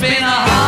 Been a hard